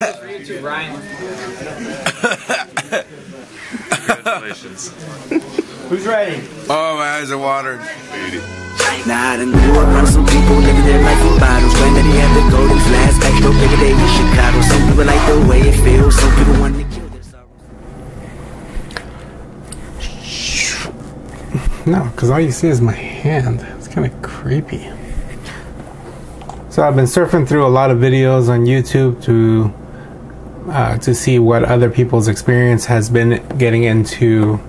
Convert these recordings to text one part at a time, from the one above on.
Ryan. Congratulations. Who's ready? Oh, my eyes are watering. Nah, I done grew up around some people living their life in bottles. Claim that he had the golden flashback, no bigger day in Chicago. Some people like the way it feels, some people want to kill their sorrows. No, because all you see is my hand. It's kind of creepy. So I've been surfing through a lot of videos on YouTube to uh, to see what other people's experience has been getting into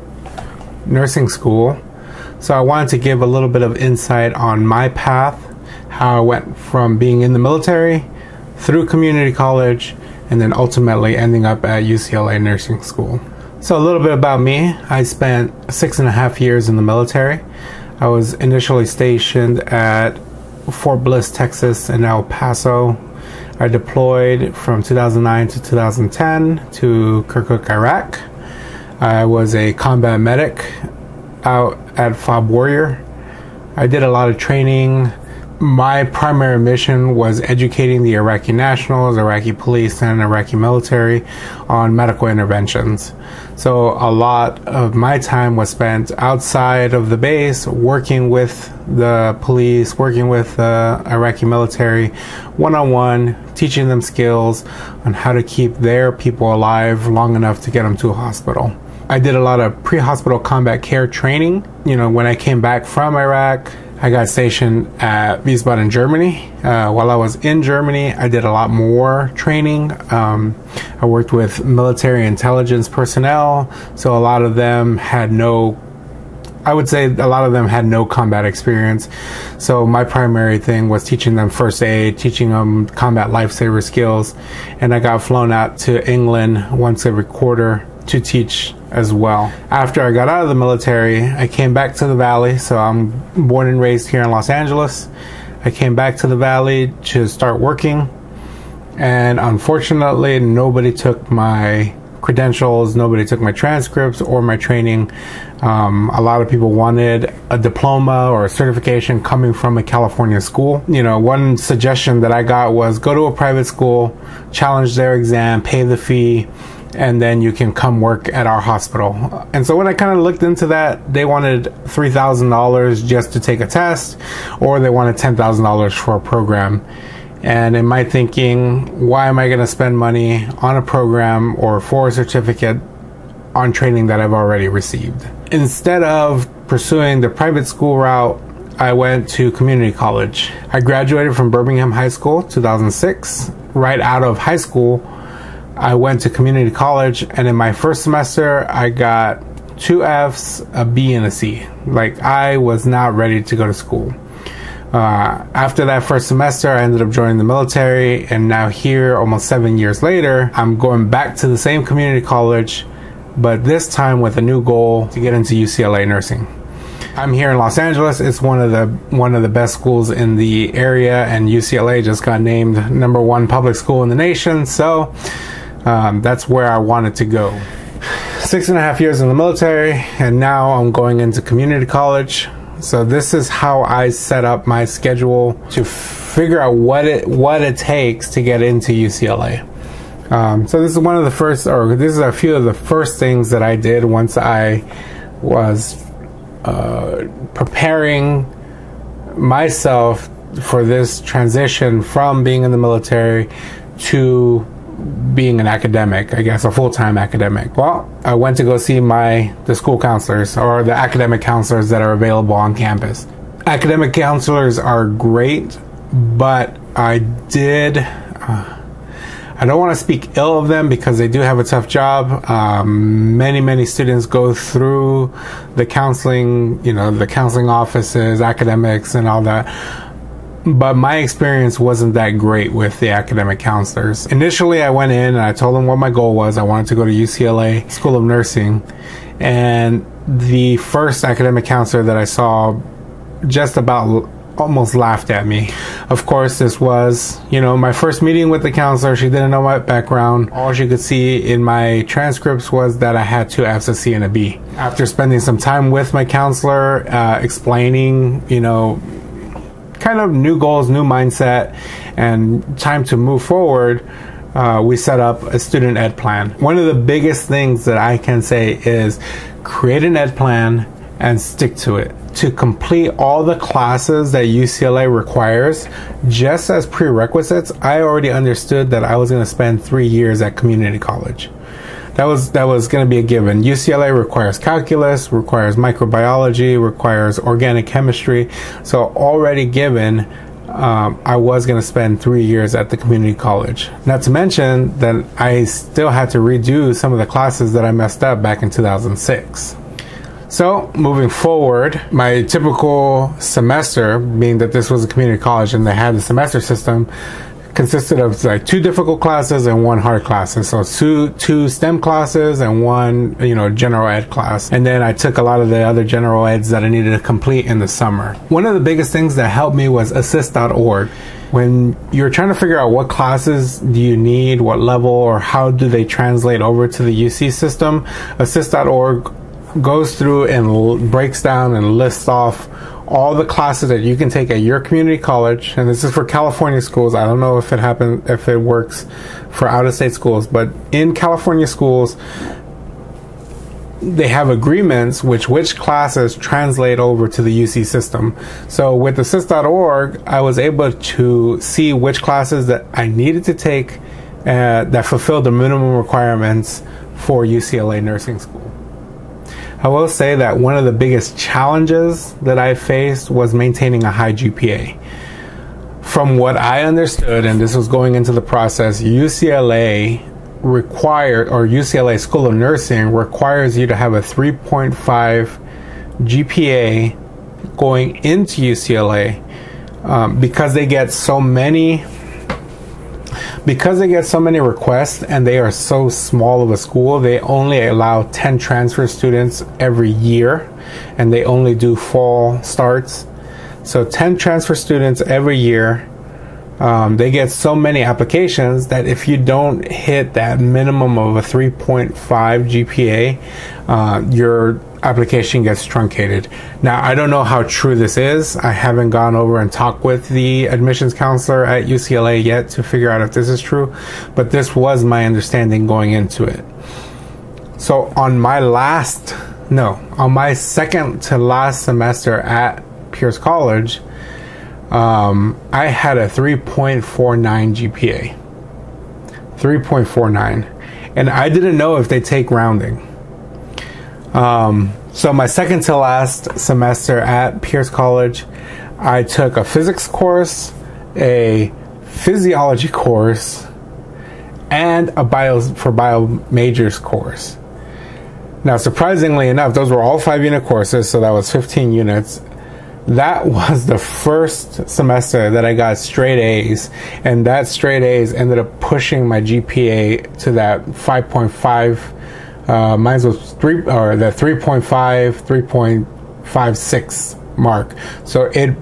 nursing school. So I wanted to give a little bit of insight on my path, how I went from being in the military through community college and then ultimately ending up at UCLA nursing school. So a little bit about me. I spent six and a half years in the military. I was initially stationed at Fort Bliss, Texas, and El Paso. I deployed from 2009 to 2010 to Kirkuk, Iraq. I was a combat medic out at FOB Warrior. I did a lot of training. My primary mission was educating the Iraqi nationals, Iraqi police, and Iraqi military on medical interventions. So, a lot of my time was spent outside of the base working with the police, working with the Iraqi military one on one, teaching them skills on how to keep their people alive long enough to get them to a hospital. I did a lot of pre hospital combat care training. You know, when I came back from Iraq, I got stationed at Wiesbaden, in Germany. Uh, while I was in Germany, I did a lot more training. Um, I worked with military intelligence personnel, so a lot of them had no I would say a lot of them had no combat experience. So my primary thing was teaching them first aid, teaching them combat lifesaver skills, and I got flown out to England once every quarter to teach as well. After I got out of the military, I came back to the Valley. So I'm born and raised here in Los Angeles. I came back to the Valley to start working, and unfortunately, nobody took my credentials, nobody took my transcripts or my training. Um, a lot of people wanted a diploma or a certification coming from a California school. You know, one suggestion that I got was go to a private school, challenge their exam, pay the fee, and then you can come work at our hospital. And so when I kind of looked into that, they wanted $3,000 just to take a test, or they wanted $10,000 for a program. And in my thinking, why am I going to spend money on a program or for a certificate on training that I've already received? Instead of pursuing the private school route, I went to community college. I graduated from Birmingham High School 2006. Right out of high school, I went to community college, and in my first semester, I got two F's, a B, and a C. Like, I was not ready to go to school. Uh, after that first semester, I ended up joining the military, and now here, almost seven years later, I'm going back to the same community college, but this time with a new goal to get into UCLA nursing. I'm here in Los Angeles. It's one of the one of the best schools in the area, and UCLA just got named number one public school in the nation. So um, that's where I wanted to go. Six and a half years in the military, and now I'm going into community college. So this is how I set up my schedule to figure out what it what it takes to get into UCLA. Um, so this is one of the first, or this is a few of the first things that I did once I was uh, preparing myself for this transition from being in the military to being an academic, I guess, a full time academic. Well, I went to go see my the school counselors or the academic counselors that are available on campus. Academic counselors are great, but I did. Uh, I don't want to speak ill of them because they do have a tough job. Um, many, many students go through the counseling, you know, the counseling offices, academics, and all that but my experience wasn't that great with the academic counselors. Initially, I went in and I told them what my goal was. I wanted to go to UCLA School of Nursing. And the first academic counselor that I saw just about almost laughed at me. Of course, this was, you know, my first meeting with the counselor. She didn't know my background. All she could see in my transcripts was that I had two F's, a C, and a B. After spending some time with my counselor, uh, explaining, you know, kind of new goals, new mindset, and time to move forward, uh, we set up a student ed plan. One of the biggest things that I can say is create an ed plan and stick to it. To complete all the classes that UCLA requires, just as prerequisites, I already understood that I was going to spend three years at community college. That was that was going to be a given. UCLA requires calculus, requires microbiology, requires organic chemistry. So already given, um, I was going to spend three years at the community college. Not to mention that I still had to redo some of the classes that I messed up back in 2006. So, moving forward, my typical semester, being that this was a community college and they had the semester system, consisted of like two difficult classes and one hard class. And so two two STEM classes and one, you know, general ed class. And then I took a lot of the other general eds that I needed to complete in the summer. One of the biggest things that helped me was assist.org. When you're trying to figure out what classes do you need, what level, or how do they translate over to the UC system, assist.org goes through and breaks down and lists off all the classes that you can take at your community college and this is for california schools i don't know if it happens if it works for out of state schools but in california schools they have agreements which which classes translate over to the UC system. So with assist.org, I was able to see which classes that I needed to take uh, that fulfilled the minimum requirements for UCLA nursing school. I will say that one of the biggest challenges that I faced was maintaining a high GPA. From what I understood, and this was going into the process, UCLA required, or UCLA School of Nursing requires you to have a 3.5 GPA going into UCLA um, because they get so many because they get so many requests and they are so small of a school, they only allow 10 transfer students every year and they only do fall starts. So 10 transfer students every year. Um, they get so many applications that if you don't hit that minimum of a 3.5 GPA, uh, your application gets truncated. Now, I don't know how true this is. I haven't gone over and talked with the admissions counselor at UCLA yet to figure out if this is true, but this was my understanding going into it. So, on my last, no, on my second to last semester at Pierce College, um, I had a 3.49 GPA. 3.49. And I didn't know if they take rounding. Um, so my second to last semester at Pierce College, I took a physics course, a physiology course, and a bio for bio majors course. Now, surprisingly enough, those were all five unit courses, so that was 15 units. That was the first semester that I got straight A's, and that straight A's ended up pushing my GPA to that 5.5 uh, mine was three or the 3.5, 3.56 mark. So it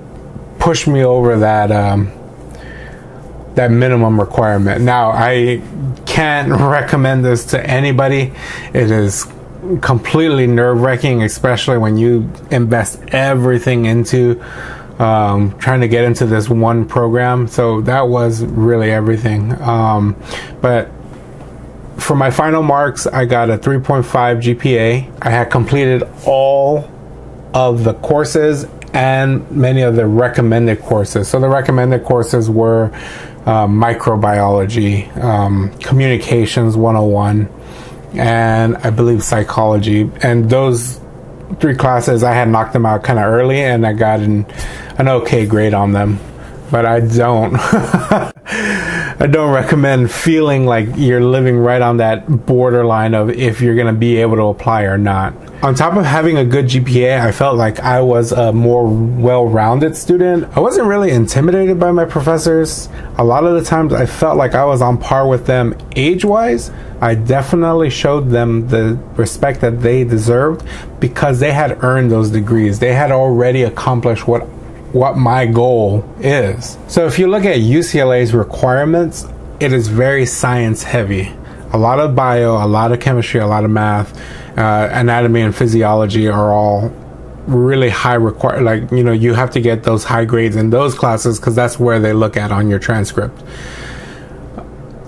pushed me over that um, that minimum requirement. Now I can't recommend this to anybody. It is completely nerve wracking, especially when you invest everything into um, trying to get into this one program. So that was really everything. Um, but for my final marks, I got a 3.5 GPA. I had completed all of the courses and many of the recommended courses. So the recommended courses were uh, microbiology, um, communications 101, and I believe psychology. And those three classes, I had knocked them out kind of early, and I got an, an okay grade on them. But I don't. I don't recommend feeling like you're living right on that borderline of if you're going to be able to apply or not. On top of having a good GPA, I felt like I was a more well rounded student. I wasn't really intimidated by my professors. A lot of the times I felt like I was on par with them age wise. I definitely showed them the respect that they deserved because they had earned those degrees. They had already accomplished what what my goal is. So if you look at UCLA's requirements, it is very science heavy. A lot of bio, a lot of chemistry, a lot of math, uh, anatomy and physiology are all really high require like you know you have to get those high grades in those classes because that's where they look at on your transcript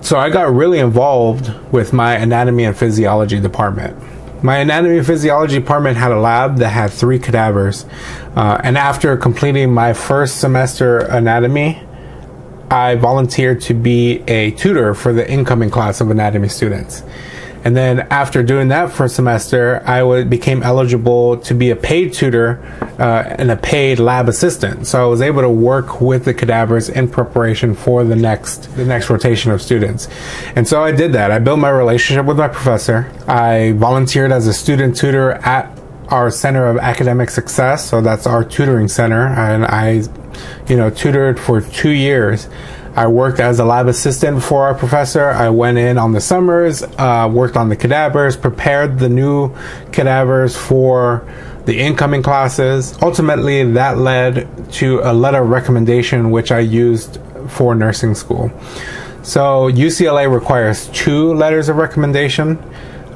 So I got really involved with my anatomy and physiology department. My anatomy and physiology department had a lab that had three cadavers. Uh, and after completing my first semester anatomy, I volunteered to be a tutor for the incoming class of anatomy students. And then after doing that for a semester, I became eligible to be a paid tutor uh, and a paid lab assistant. So I was able to work with the cadavers in preparation for the next the next rotation of students. And so I did that. I built my relationship with my professor. I volunteered as a student tutor at our Center of Academic Success. So that's our tutoring center, and I, you know, tutored for two years. I worked as a lab assistant for our professor. I went in on the summers, uh, worked on the cadavers, prepared the new cadavers for the incoming classes. Ultimately, that led to a letter of recommendation, which I used for nursing school. So UCLA requires two letters of recommendation.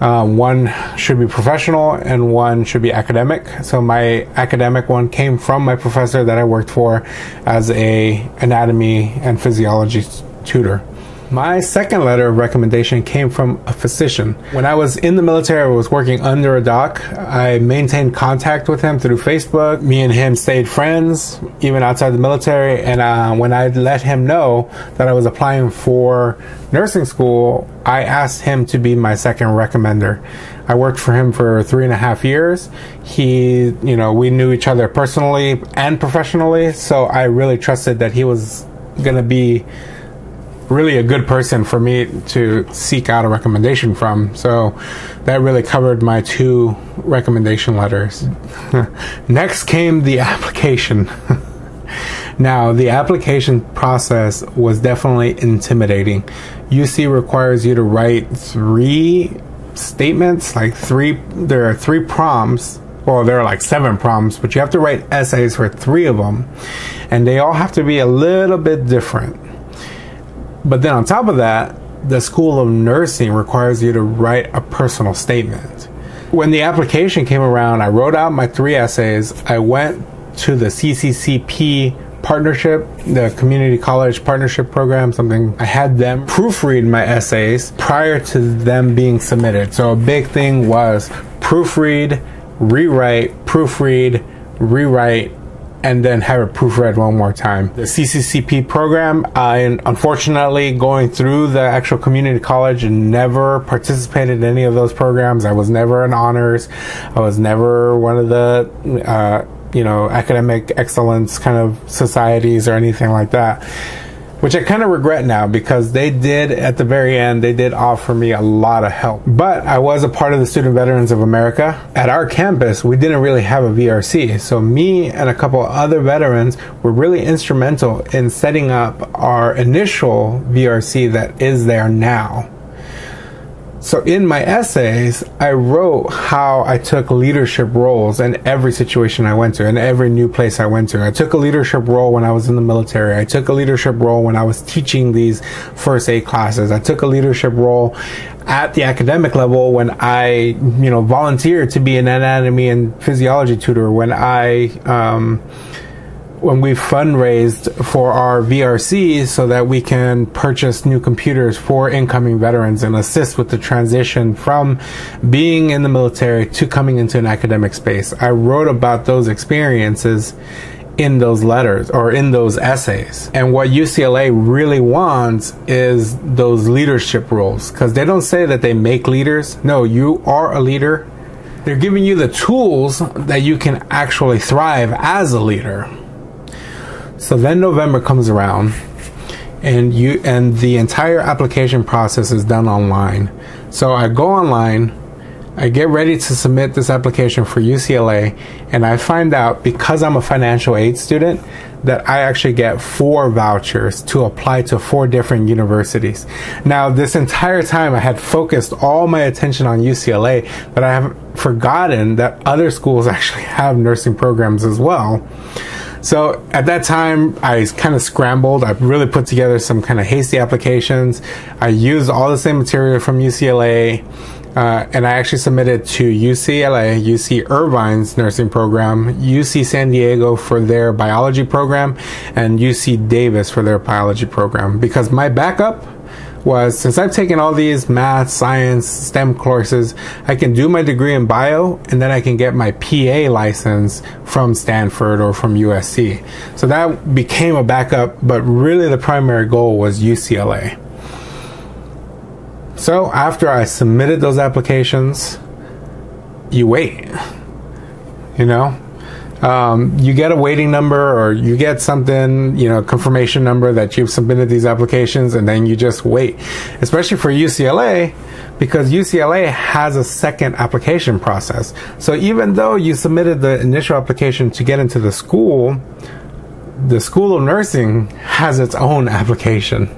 Uh, one should be professional and one should be academic. So my academic one came from my professor that I worked for as a anatomy and physiology tutor. My second letter of recommendation came from a physician. When I was in the military, I was working under a doc. I maintained contact with him through Facebook. Me and him stayed friends, even outside the military. And uh, when I let him know that I was applying for nursing school, I asked him to be my second recommender. I worked for him for three and a half years. He, you know, we knew each other personally and professionally, so I really trusted that he was going to be really a good person for me to seek out a recommendation from. So that really covered my two recommendation letters. Next came the application. now, the application process was definitely intimidating. UC requires you to write three statements, like three, there are three prompts. Well, there are like seven prompts, but you have to write essays for three of them, and they all have to be a little bit different. But then on top of that, the School of Nursing requires you to write a personal statement. When the application came around, I wrote out my three essays. I went to the CCCP partnership, the community college partnership program, something I had them proofread my essays prior to them being submitted. So a big thing was proofread, rewrite, proofread, rewrite, and then have it proofread one more time. The CCCP program, I unfortunately going through the actual community college and never participated in any of those programs. I was never in honors. I was never one of the, uh, you know, academic excellence kind of societies or anything like that which I kind of regret now because they did at the very end they did offer me a lot of help. But I was a part of the Student Veterans of America. At our campus, we didn't really have a VRC. So me and a couple other veterans were really instrumental in setting up our initial VRC that is there now. So in my essays, I wrote how I took leadership roles in every situation I went to, in every new place I went to. I took a leadership role when I was in the military. I took a leadership role when I was teaching these first aid classes. I took a leadership role at the academic level when I, you know, volunteered to be an anatomy and physiology tutor. When I, um, when we fundraised for our VRC so that we can purchase new computers for incoming veterans and assist with the transition from being in the military to coming into an academic space. I wrote about those experiences in those letters or in those essays. And what UCLA really wants is those leadership roles because they don't say that they make leaders. No, you are a leader. They're giving you the tools that you can actually thrive as a leader. So then November comes around and you and the entire application process is done online. So I go online, I get ready to submit this application for UCLA, and I find out because I'm a financial aid student that I actually get four vouchers to apply to four different universities. Now, this entire time I had focused all my attention on UCLA, but I have forgotten that other schools actually have nursing programs as well. So at that time, I kind of scrambled. I really put together some kind of hasty applications. I used all the same material from UCLA. Uh, and I actually submitted to UCLA, UC Irvine's nursing program, UC San Diego for their biology program, and UC Davis for their biology program because my backup was since I've taken all these math, science, STEM courses, I can do my degree in bio and then I can get my PA license from Stanford or from USC. So that became a backup, but really the primary goal was UCLA. So after I submitted those applications, you wait. You know, um, you get a waiting number or you get something, you know, confirmation number that you've submitted these applications and then you just wait. Especially for UCLA, because UCLA has a second application process. So even though you submitted the initial application to get into the school, the School of Nursing has its own application.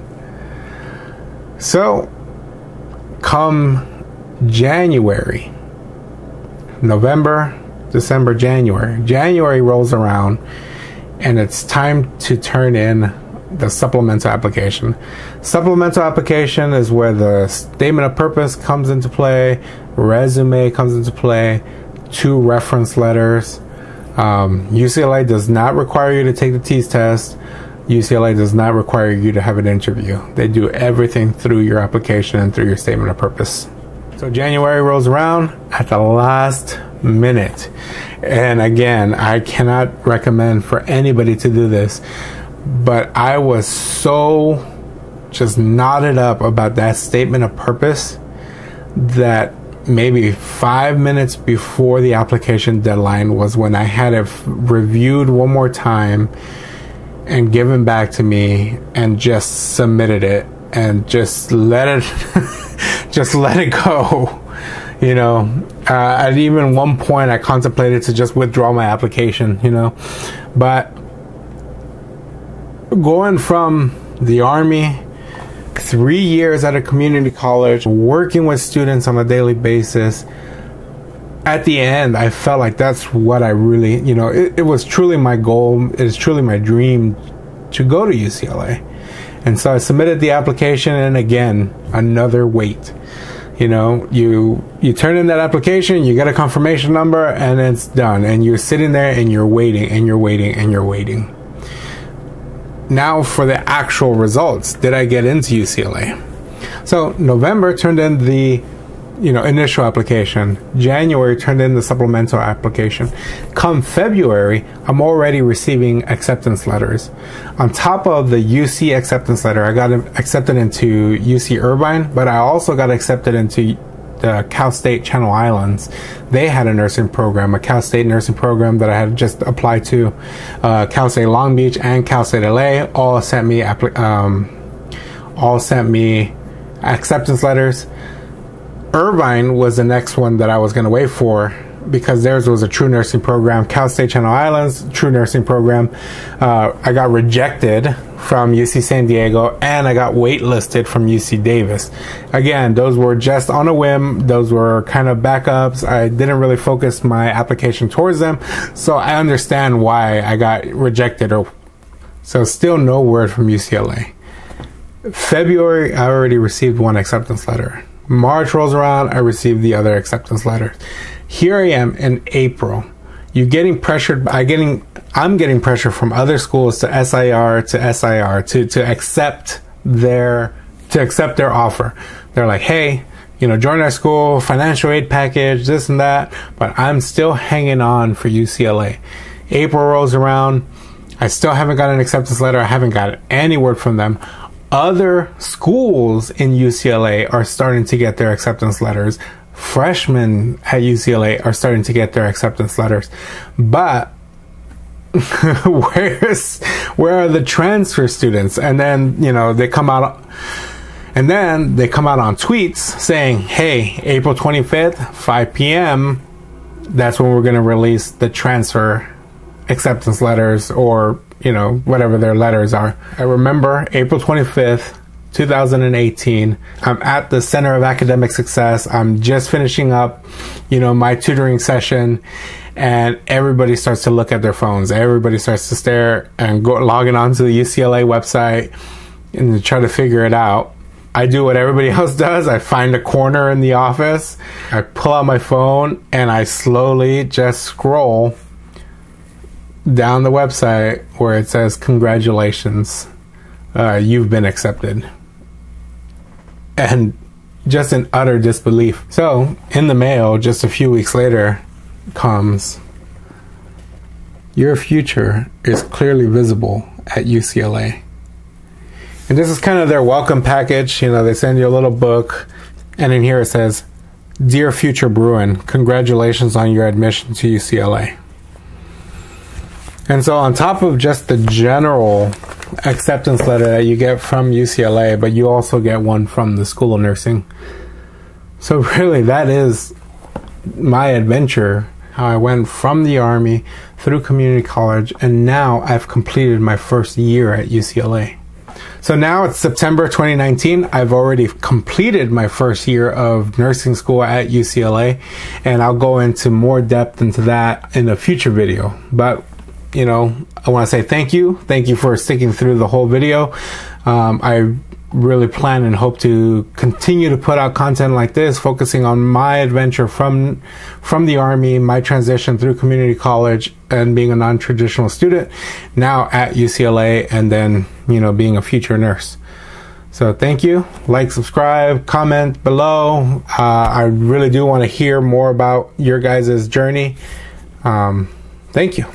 So, come January, November, December, January. January rolls around and it's time to turn in the supplemental application. Supplemental application is where the statement of purpose comes into play, resume comes into play, two reference letters. Um, UCLA does not require you to take the TEAS test. UCLA does not require you to have an interview. They do everything through your application and through your statement of purpose. So January rolls around at the last minute. And again, I cannot recommend for anybody to do this, but I was so just knotted up about that statement of purpose that maybe five minutes before the application deadline was when I had it reviewed one more time and given back to me and just submitted it and just let it just let it go you know uh, at even one point i contemplated to just withdraw my application you know? But going from the army three years at a community college working with students on a daily basis at the end i felt like that's what i really you know it, it was truly my goal it is truly my dream to go to ucla and so i submitted the application and again another wait you know you you turn in that application you get a confirmation number and it's done. And you're sitting there and you're waiting and you're waiting and you're waiting. Now for the actual results did i get into ucla so november turned in the you know initial application january turned in the supplemental application come february i'm already receiving acceptance letters on top of the uc acceptance letter i got accepted into uc irvine but i also got accepted into the Cal State Channel Islands, they had a nursing program, a Cal State nursing program that I had just applied to. Uh, Cal State Long Beach and Cal State LA all sent me um, all sent me acceptance letters. Irvine was the next one that I was going to wait for because theirs was a true nursing program. Cal State Channel Islands, true nursing program. Uh, I got rejected from UC San Diego and I got waitlisted from UC Davis. Again, those were just on a whim. Those were kind of backups. I didn't really focus my application towards them. So I understand why I got rejected. Or, so still no word from UCLA. February, I already received one acceptance letter. March rolls around, I receive the other acceptance letter. Here I am in April. You're getting pressured by getting I'm getting pressure from other schools to SIR to SIR to, to accept their to accept their offer. They're like, hey, you know, join our school, financial aid package, this and that, but I'm still hanging on for UCLA. April rolls around. I still haven't got an acceptance letter. I haven't got any word from them other schools in UCLA are starting to get their acceptance letters. Freshmen at UCLA are starting to get their acceptance letters. But where's where are the transfer students? And then, you know, they come out and then they come out on tweets saying, "Hey, April 25th, 5 p.m., that's when we're going to release the transfer acceptance letters or you know, whatever their letters are. I remember April 25th, 2018. I'm at the Center of Academic Success. I'm just finishing up, you know, my tutoring session and everybody starts to look at their phones. Everybody starts to stare and go logging onto the UCLA website and try to figure it out. I do what everybody else does. I find a corner in the office. I pull out my phone and I slowly just scroll down the website where it says congratulations uh, you've been accepted and just in utter disbelief. So, in the mail, just a few weeks later, comes Your future is clearly visible at UCLA. And this is kind of their welcome package. You know, they send you a little book, and in here it says, Dear future Bruin, congratulations on your admission to UCLA. And so, on top of just the general acceptance letter that you get from UCLA, but you also get one from the School of Nursing. So, really, that is my adventure how I went from the Army through community college, and now I've completed my first year at UCLA. So now it's September 2019. I've already completed my first year of nursing school at UCLA, and I'll go into more depth into that in a future video. But you know, I want to say thank you. Thank you for sticking through the whole video. Um, I really plan and hope to continue to put out content like this, focusing on my adventure from from the army, my transition through community college, and being a non-traditional student now at UCLA, and then you know being a future nurse. So thank you. Like, subscribe, comment below. Uh, I really do want to hear more about your guys' journey. Um, thank you.